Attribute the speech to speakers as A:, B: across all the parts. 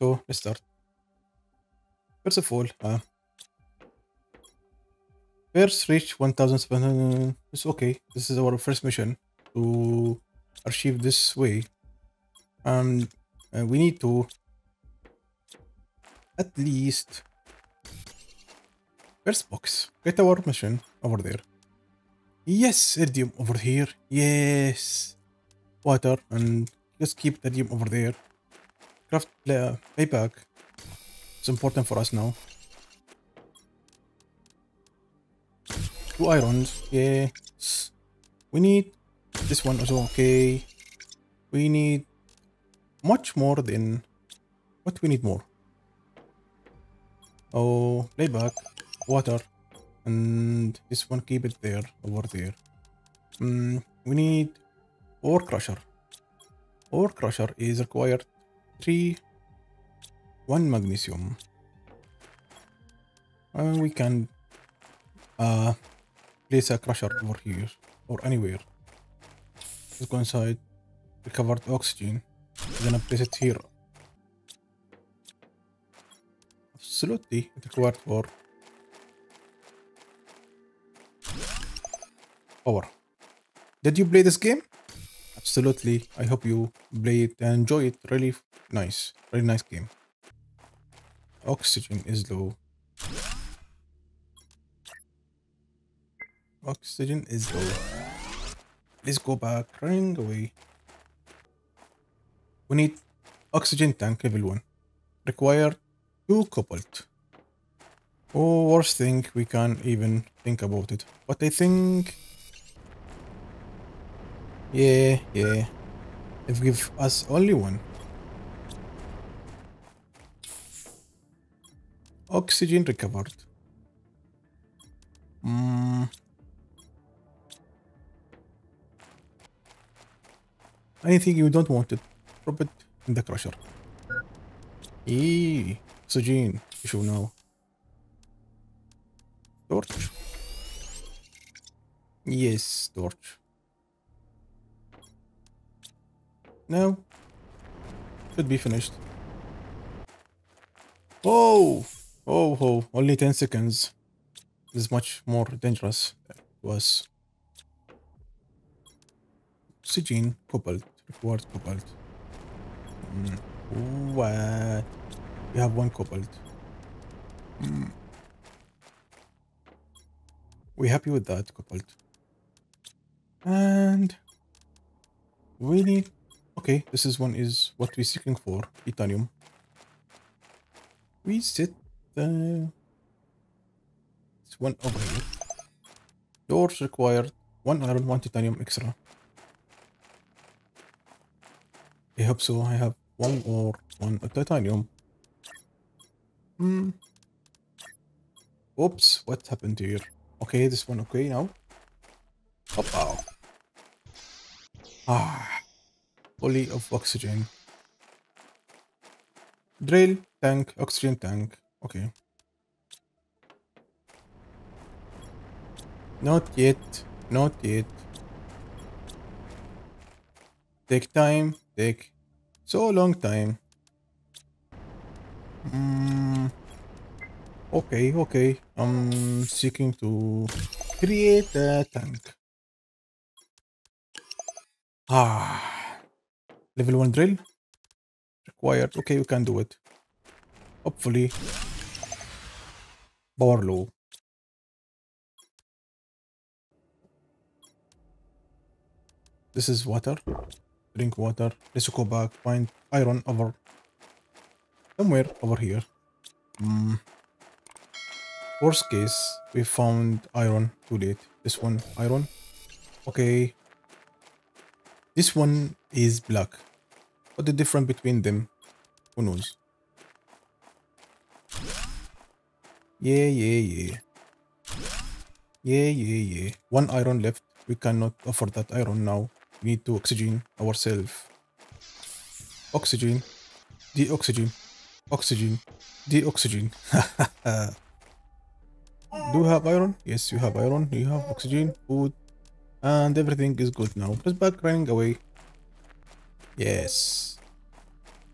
A: So let's start. First of all, uh, first reach 1700. It's okay. This is our first mission to achieve this way. And uh, we need to at least first box get our mission over there. Yes, iridium over here. Yes, water and just keep iridium over there. Craft uh, payback. It's important for us now. Two irons. Yes. We need this one also. Okay. We need much more than what we need more. Oh, playback, water, and this one keep it there over there. Mm, we need ore crusher. Ore crusher is required three, one magnesium. And we can uh, place a crusher over here or anywhere. Let's go inside. Recovered oxygen. We're gonna place it here. Absolutely, it required for power. Did you play this game? Absolutely. I hope you play it and enjoy it. Really nice. Very nice game. Oxygen is low. Oxygen is low. Let's go back. Running away. We need oxygen tank level 1. Require 2 cobalt. Oh, worst thing, we can't even think about it. But I think... Yeah, yeah. If give us only one. Oxygen recovered. Mm. Anything you don't want it, drop it in the crusher. Eee, oxygen you should know. Torch. Yes, torch. Now, should be finished. Oh, oh, oh, only 10 seconds. This is much more dangerous was. Oxygen, cobalt, required cobalt. Mm. What? We have one cobalt. Mm. We happy with that cobalt. And we need okay, this is one is what we're seeking for, titanium. We set the this one over here. Doors required one iron, one titanium extra. I hope so. I have one or one titanium. Hmm. Oops, what happened here? Okay, this one okay now. Hoppa. Ah. Fully of oxygen. Drill, tank, oxygen tank. Okay. Not yet. Not yet. Take time. Take so long time. Mm, okay, okay. I'm seeking to create a tank. Ah, level one drill required. Okay, we can do it. Hopefully, power low. This is water. Drink water. Let's go back. Find iron over somewhere over here. Mm. Worst case, we found iron too late. This one, iron. Okay. This one is black. What the difference between them? Who knows? Yeah, yeah, yeah. Yeah, yeah, yeah. One iron left. We cannot afford that iron now. We need to oxygen ourselves. Oxygen. De-oxygen. Oxygen. De-oxygen. Do you have iron? Yes, you have iron. You have oxygen, food, and everything is good now. Just back running away. Yes.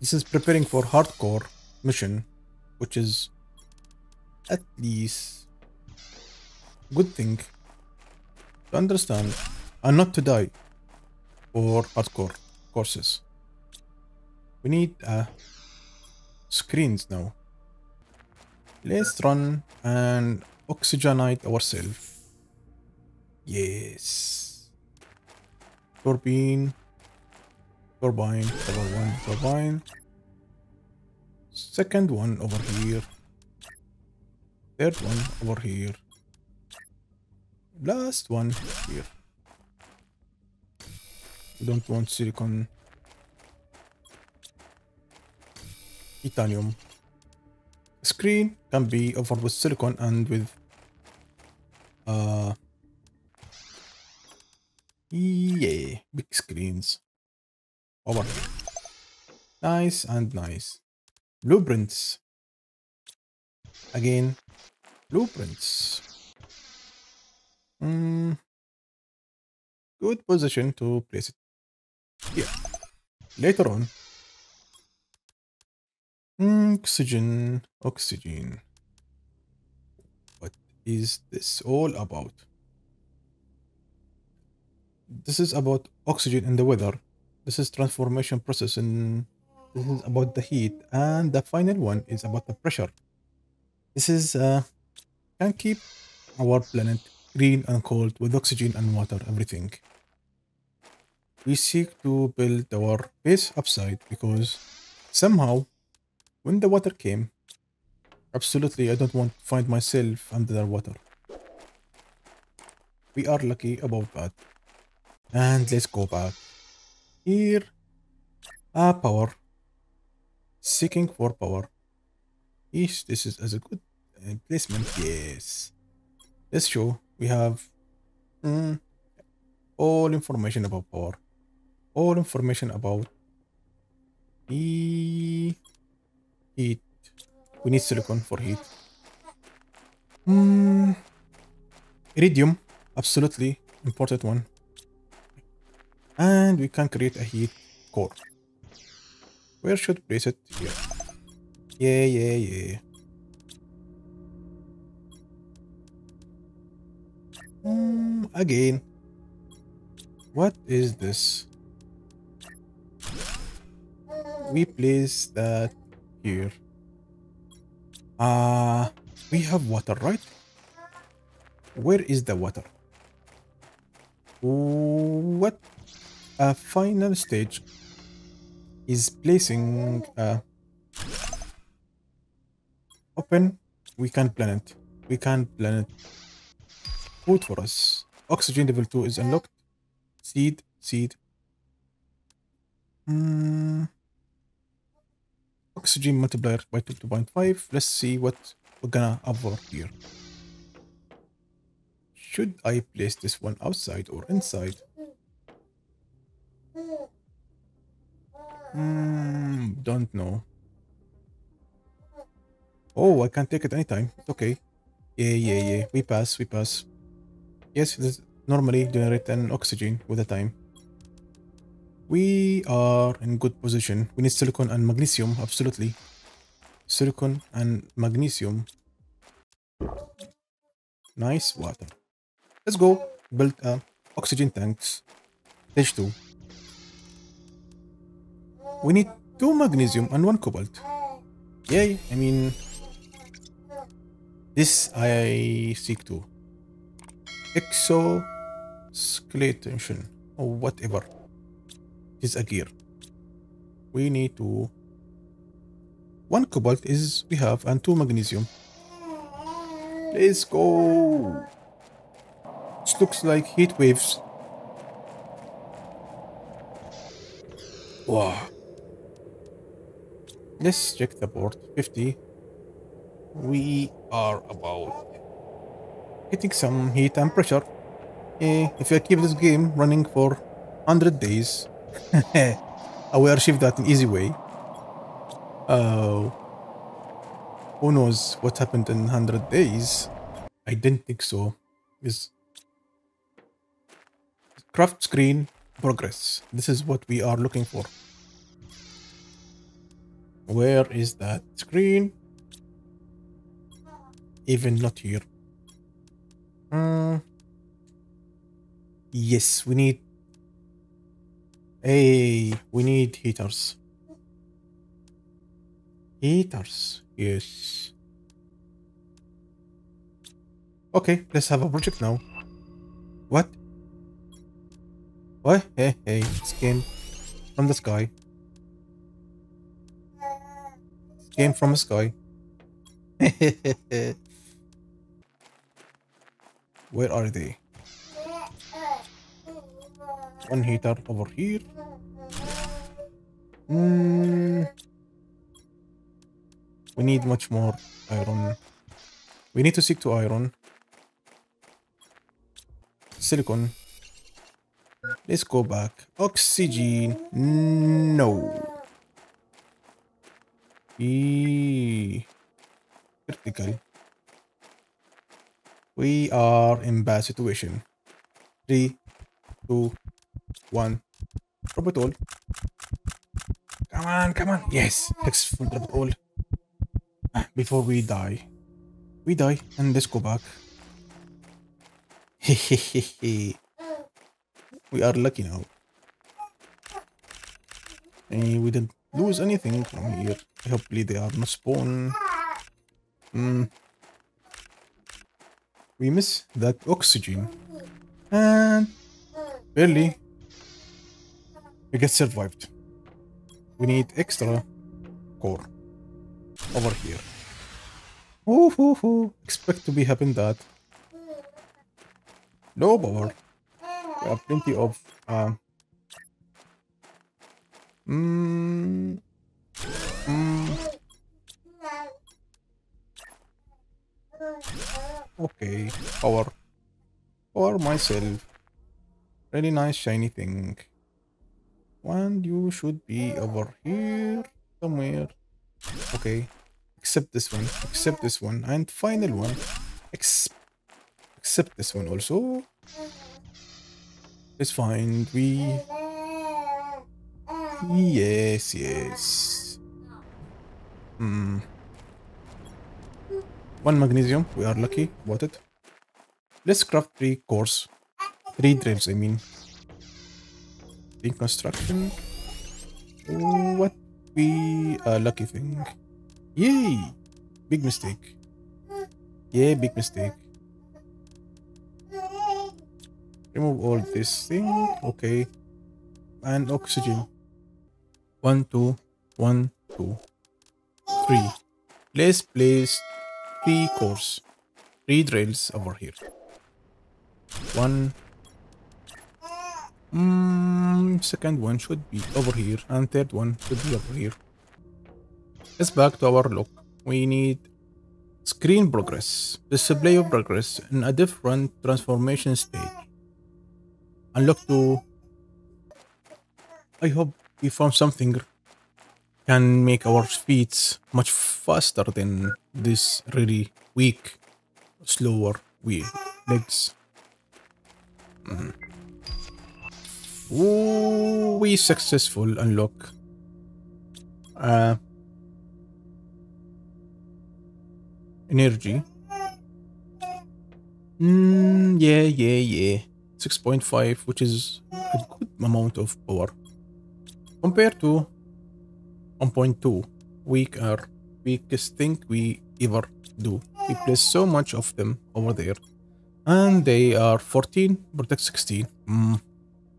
A: This is preparing for hardcore mission, which is at least good thing to understand and not to die for hardcore courses. We need uh, screens now. Let's run and oxygenate ourselves. Yes. Turbine. Turbine. One turbine. Second one over here. Third one over here. Last one here. Don't want silicon. Titanium. Screen can be offered with silicon and with uh yeah big screens over. Nice and nice. Blueprints. Again, blueprints. Mm, good position to place it here. Later on, mm, oxygen, oxygen. What is this all about? This is about oxygen in the weather. This is transformation process and this is about the heat. And the final one is about the pressure. This is uh, can keep our planet green and cold with oxygen and water, everything. We seek to build our base upside because somehow when the water came, absolutely I don't want to find myself under the water. We are lucky about that. And let's go back. Here, ah, power. Seeking for power. Yes, this is as a good uh, placement. Yes. Let's show we have mm, all information about power. All information about heat. We need silicon for heat. Mm, iridium, absolutely important one and we can create a heat core. Where should place it? Here. Yeah, yeah, yeah. Mm, again. What is this? We place that here. Uh, we have water, right? Where is the water? What a final stage is placing uh, we can planet we can planet food for us. Oxygen level 2 is unlocked. Seed seed. Mm. oxygen multiplier by 2.5 let's see what we're gonna offer here. Should I place this one outside or inside? Hmm, don't know. Oh, I can take it anytime. It's okay. Yeah, yeah, yeah. We pass, we pass. Yes, this normally generate an oxygen with the time. We are in good position. We need silicon and magnesium, absolutely. Silicon and magnesium. Nice water. Let's go build uh, oxygen tanks. Stage 2. We need two magnesium and one cobalt. Yay, I mean... This I seek to. Exoskeleton or whatever. is a gear. We need to... One cobalt is we have and two magnesium. Let's go! This looks like heat waves. Wow. Let's check the board. 50. We are about getting some heat and pressure. Eh, if I keep this game running for 100 days, I will achieve that in easy way. Uh, who knows what happened in 100 days? I didn't think so. Is craft screen progress. This is what we are looking for. Where is that screen? Even not here. Uh, yes, we need... Hey, we need heaters. Heaters, yes. Okay, let's have a project now. What? What? Hey, hey, skin from the sky. Came from the sky. Where are they? One heater over here. Mm. We need much more iron. We need to seek to iron. Silicon. Let's go back. Oxygen. No. E critical. We are in bad situation. Three, two, one. Drop it all. Come on, come on. Yes, let's drop it all. Before we die. We die and let's go back. We are lucky now. And we didn't lose anything from here. Hopefully they are not spawn. Mm. We miss that oxygen. And barely we get survived. We need extra core over here. Ooh, hoo, hoo. Expect to be having that. No power. We have plenty of um, Mm. Mm. Okay, power. Power myself. Really nice shiny thing. And you should be over here somewhere. Okay. Except this one. Except this one. And final one. Ex except this one also. It's fine. We Yes, yes. Hmm. One magnesium. We are lucky. Bought it. Let's craft three cores. Three drills, I mean. In construction. What be a lucky thing. Yay! Big mistake. Yeah, big mistake. Remove all this thing. Okay. And oxygen. One, two, one, two, three. Let's place three cores, three drills over here. One. Mm, second one should be over here, and third one should be over here. Let's back to our look. We need screen progress, display of progress in a different transformation stage. Unlock to. I hope we found something can make our speeds much faster than this really weak, slower we legs. Mm. Ooh, we successful unlock. Uh, energy. Mm, yeah, yeah, yeah. 6.5, which is a good amount of power compared to 1.2 weak are weakest thing we ever do. We place so much of them over there. And they are 14 protect 16 mm,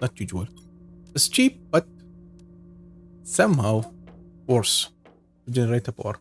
A: not usual. It's cheap but somehow worse to generate a power